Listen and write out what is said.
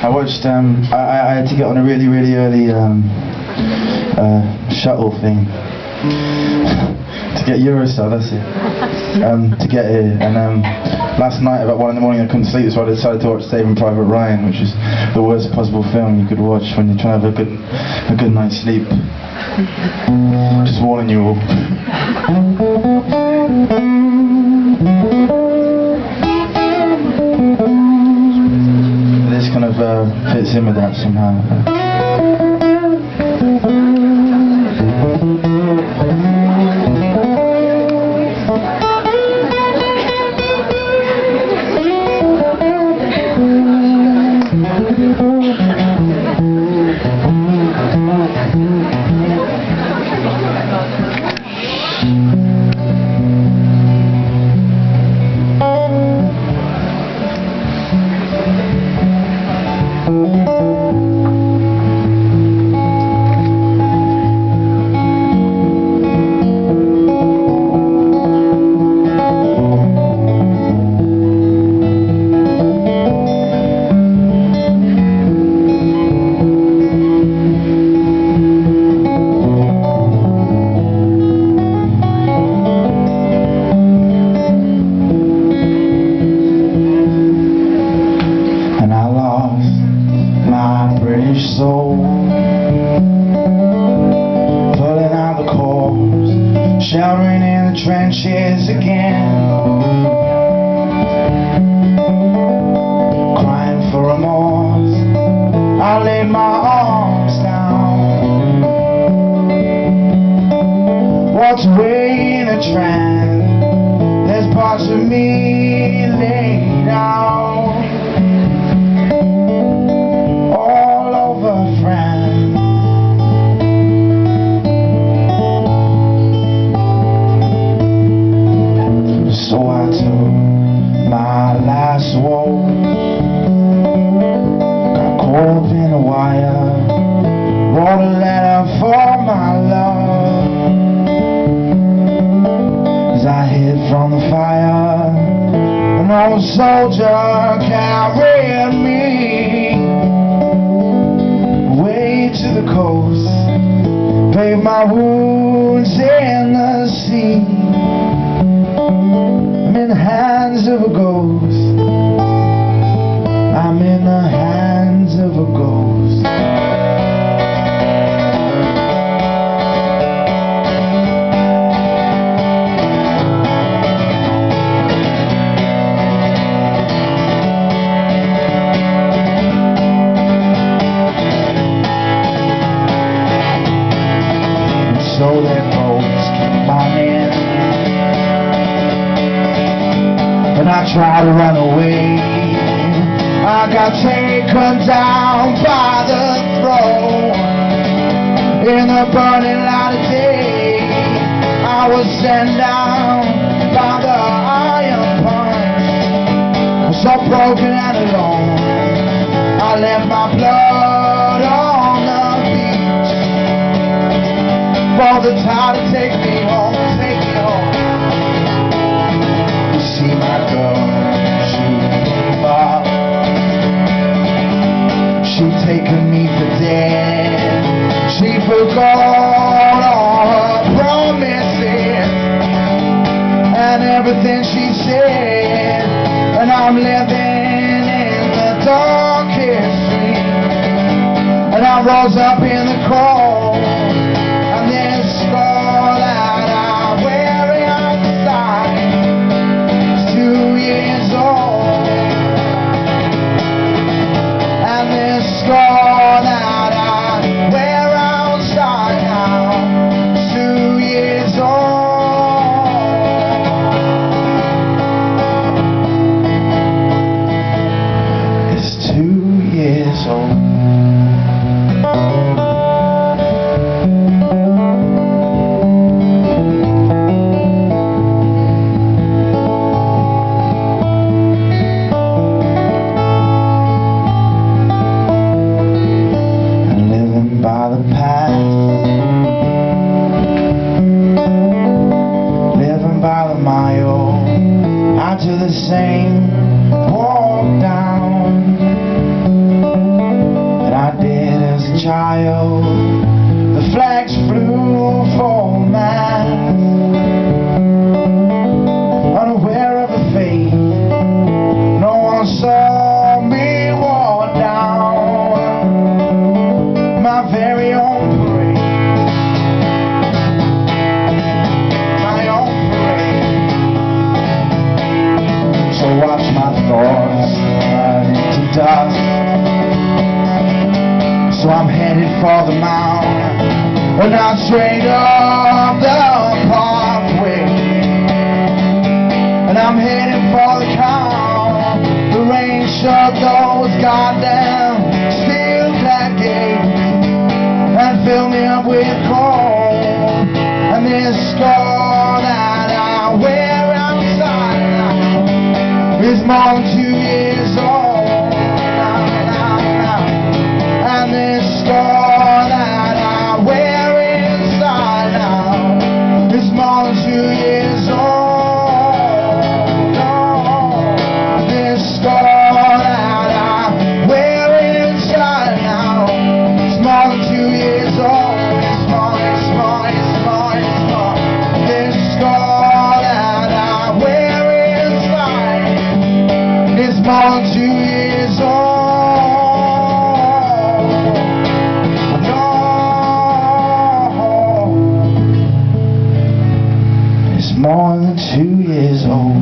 I watched. Um, I, I had to get on a really, really early um, uh, shuttle thing to get Eurostar. That's it. Um, to get here, and um, last night about one in the morning I couldn't sleep, so I decided to watch Saving Private Ryan, which is the worst possible film you could watch when you're trying to have a good, a good night's sleep. Just warning you all. fits in that somehow. British soul. Pulling out the cords, sheltering in the trenches again. From the fire, an old soldier carried me way to the coast, bathe my wounds in the sea. I'm in the hands of a ghost. So their boats keep on in. And I try to run away. I got taken down by the throat in the burning light of day. I was sent down by the iron punch, so broken and alone. I left my blood for the tide to take me home, take me home. You see my she gave up. She taken me for dead. She forgot all her promises and everything she said. And I'm living in the darkest street. And I rose up in the cold. carry on parade. my own parade. So watch my thoughts slide into dust. So I'm headed for the mound, but not straight up the pathway. And I'm headed for the calm, the rain sure goes goddamn. Now more than two years old.